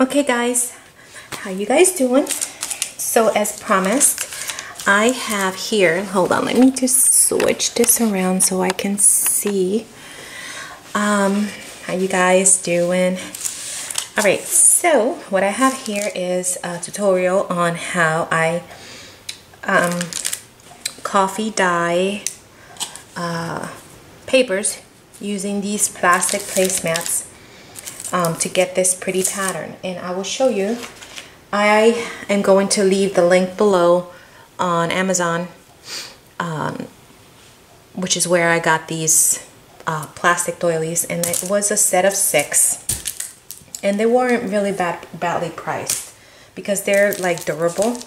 Okay guys, how you guys doing? So as promised, I have here, hold on, let me just switch this around so I can see. Um, how you guys doing? All right, so what I have here is a tutorial on how I um, coffee dye uh, papers using these plastic placemats um, to get this pretty pattern. And I will show you. I am going to leave the link below on Amazon um, which is where I got these uh, plastic doilies. And it was a set of six. And they weren't really bad, badly priced because they're like durable.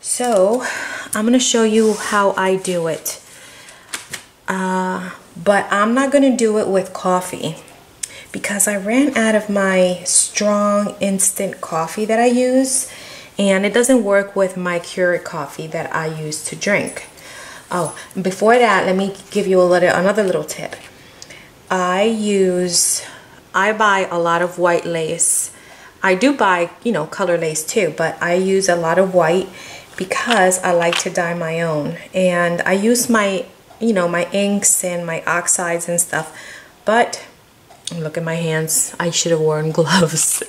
So I'm gonna show you how I do it. Uh, but I'm not gonna do it with coffee because I ran out of my strong instant coffee that I use and it doesn't work with my Keurig coffee that I use to drink. Oh, before that, let me give you a little another little tip. I use I buy a lot of white lace. I do buy, you know, color lace too, but I use a lot of white because I like to dye my own. And I use my, you know, my inks and my oxides and stuff. But Look at my hands. I should have worn gloves.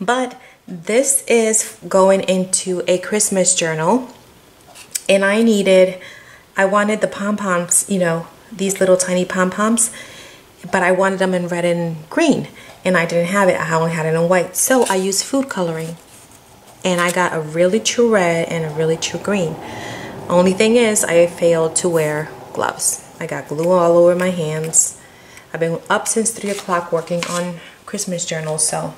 but this is going into a Christmas journal. And I needed, I wanted the pom-poms, you know, these little tiny pom-poms. But I wanted them in red and green. And I didn't have it. I only had it in white. So I used food coloring. And I got a really true red and a really true green. Only thing is, I failed to wear gloves. I got glue all over my hands. I've been up since 3 o'clock working on Christmas journals, so.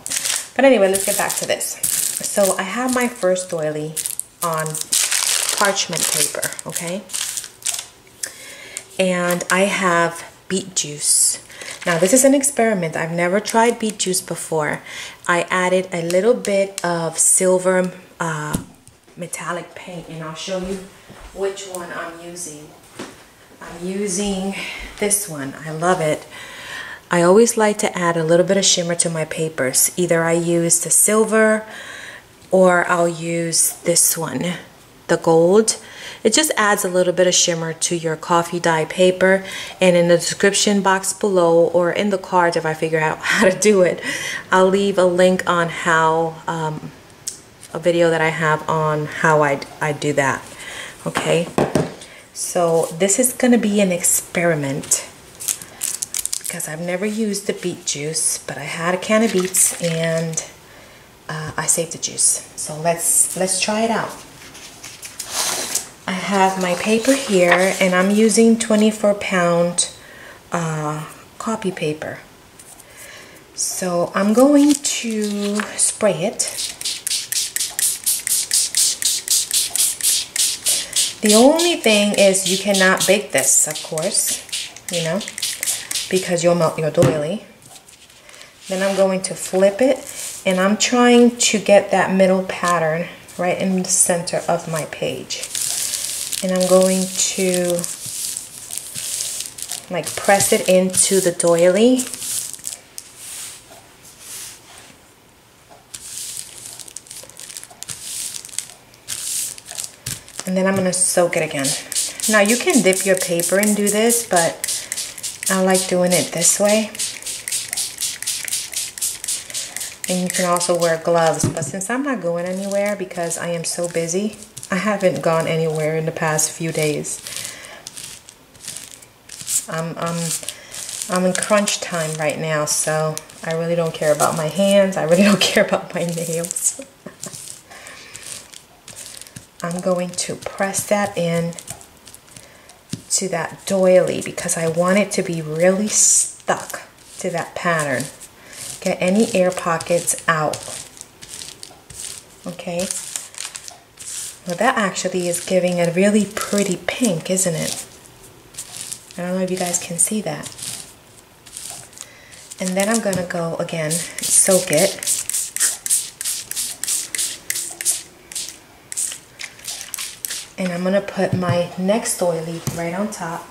But anyway, let's get back to this. So I have my first doily on parchment paper, okay? And I have beet juice. Now this is an experiment. I've never tried beet juice before. I added a little bit of silver uh, metallic paint and I'll show you which one I'm using. I'm using this one. I love it. I always like to add a little bit of shimmer to my papers. Either I use the silver or I'll use this one, the gold. It just adds a little bit of shimmer to your coffee dye paper. And in the description box below or in the cards if I figure out how to do it, I'll leave a link on how, um, a video that I have on how I, I do that. Okay. So this is going to be an experiment because I've never used the beet juice, but I had a can of beets and uh, I saved the juice. So let's let's try it out. I have my paper here and I'm using 24 pound uh, copy paper. So I'm going to spray it The only thing is you cannot bake this, of course, you know, because you'll melt your doily. Then I'm going to flip it and I'm trying to get that middle pattern right in the center of my page. And I'm going to like press it into the doily and then I'm to soak it again. Now you can dip your paper and do this, but I like doing it this way. And you can also wear gloves, but since I'm not going anywhere because I am so busy, I haven't gone anywhere in the past few days. I'm, I'm, I'm in crunch time right now, so I really don't care about my hands. I really don't care about my nails. I'm going to press that in to that doily because I want it to be really stuck to that pattern. Get any air pockets out. Okay. Well, that actually is giving a really pretty pink, isn't it? I don't know if you guys can see that. And then I'm going to go again, soak it and I'm gonna put my next doily right on top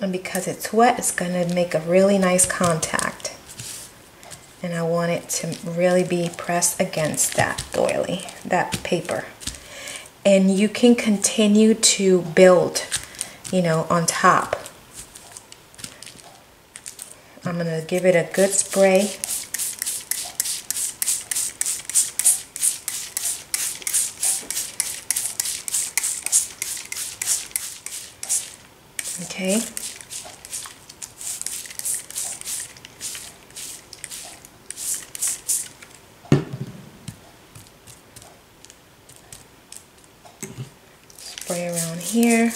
And because it's wet, it's gonna make a really nice contact. And I want it to really be pressed against that doily, that paper. And you can continue to build, you know, on top. I'm gonna give it a good spray okay. Spray around here.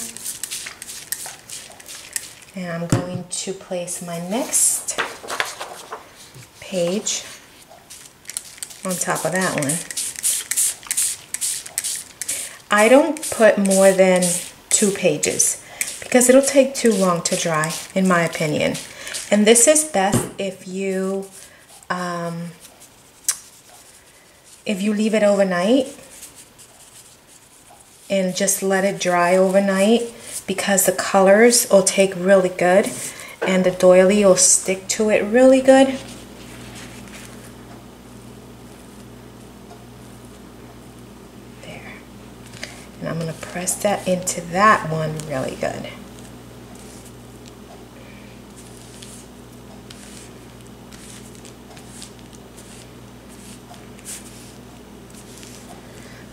And I'm going to place my next page on top of that one. I don't put more than two pages because it'll take too long to dry in my opinion. And this is best if you um, if you leave it overnight and just let it dry overnight because the colors will take really good and the doily will stick to it really good. There. And I'm going to press that into that one really good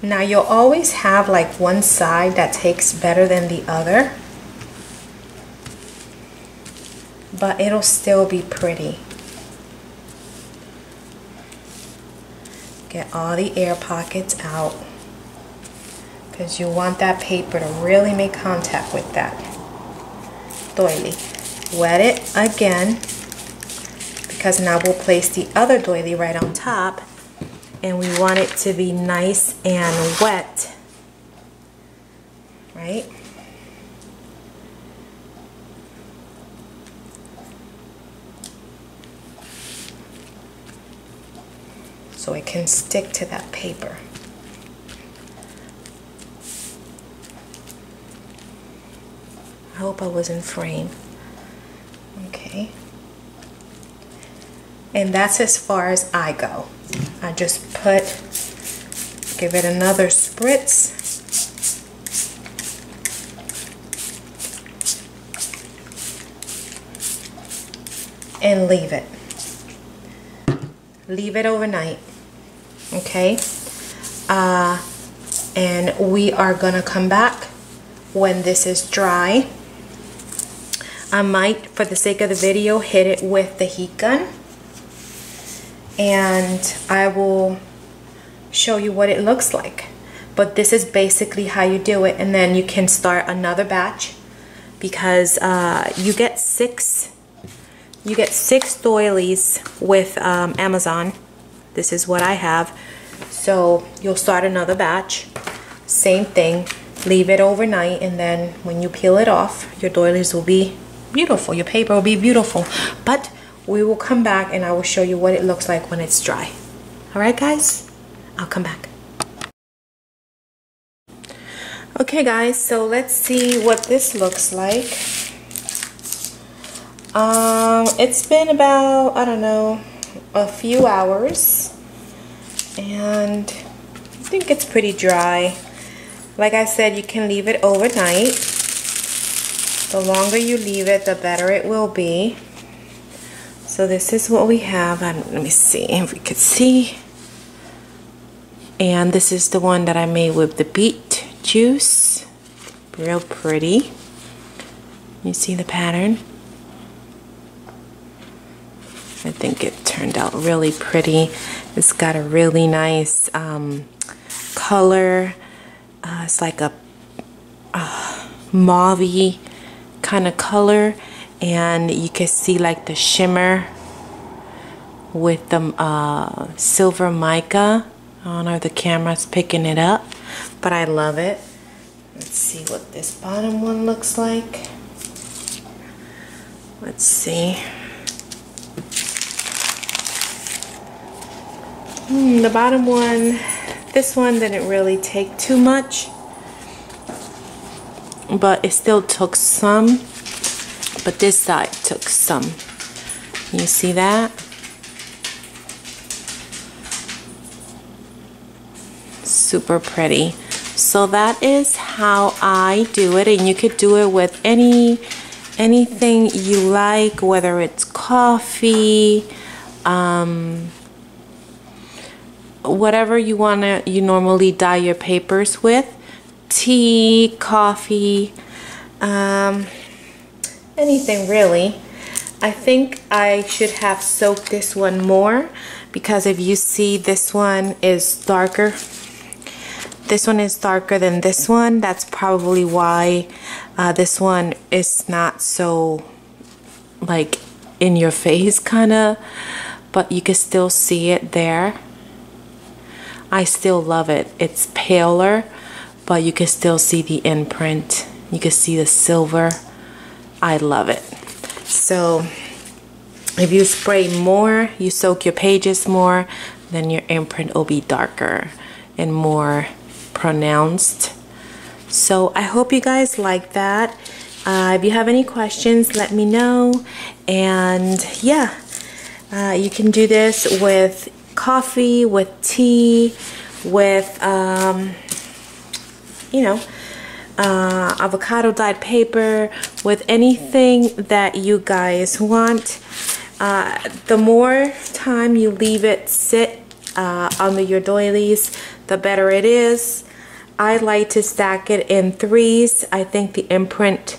Now you'll always have like one side that takes better than the other. But it'll still be pretty. Get all the air pockets out. Because you want that paper to really make contact with that doily. Wet it again. Because now we'll place the other doily right on top and we want it to be nice and wet, right? So it can stick to that paper. I hope I was in frame. Okay. And that's as far as I go. I just put, give it another spritz. And leave it. Leave it overnight. Okay? Uh, and we are gonna come back when this is dry. I might, for the sake of the video, hit it with the heat gun and I will show you what it looks like. But this is basically how you do it and then you can start another batch because uh, you get six you get six doilies with um, Amazon. This is what I have. So you'll start another batch. Same thing. Leave it overnight and then when you peel it off your doilies will be beautiful. Your paper will be beautiful. But we will come back and I will show you what it looks like when it's dry. All right, guys? I'll come back. Okay, guys, so let's see what this looks like. Um, it's been about, I don't know, a few hours. And I think it's pretty dry. Like I said, you can leave it overnight. The longer you leave it, the better it will be. So this is what we have. Um, let me see if we could see. And this is the one that I made with the beet juice. Real pretty. You see the pattern? I think it turned out really pretty. It's got a really nice um, color. Uh, it's like a uh, mauve kind of color and you can see like the shimmer with the uh, silver mica. I don't know if the camera's picking it up but I love it. Let's see what this bottom one looks like. Let's see. Hmm, the bottom one this one didn't really take too much but it still took some but this side took some. You see that? Super pretty. So that is how I do it and you could do it with any anything you like whether it's coffee um, whatever you want to you normally dye your papers with. Tea coffee um, anything really. I think I should have soaked this one more because if you see this one is darker. This one is darker than this one. That's probably why uh, this one is not so like in your face kind of but you can still see it there. I still love it. It's paler but you can still see the imprint. You can see the silver I love it so if you spray more you soak your pages more then your imprint will be darker and more pronounced. So I hope you guys like that. Uh, if you have any questions, let me know. And yeah, uh, you can do this with coffee, with tea, with, um, you know, uh, avocado dyed paper, with anything that you guys want. Uh, the more time you leave it sit uh, under your doilies, the better it is. I like to stack it in threes. I think the imprint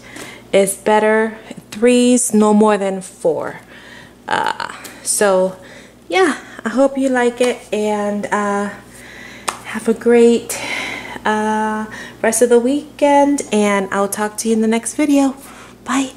is better. Threes, no more than four. Uh, so, yeah, I hope you like it and uh, have a great uh, rest of the weekend and I'll talk to you in the next video. Bye.